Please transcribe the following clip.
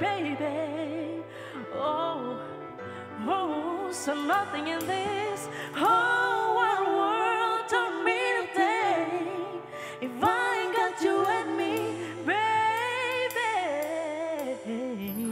baby. Oh, oh, so nothing in this whole wide world don't mean a thing. If I ain't got you at me, baby.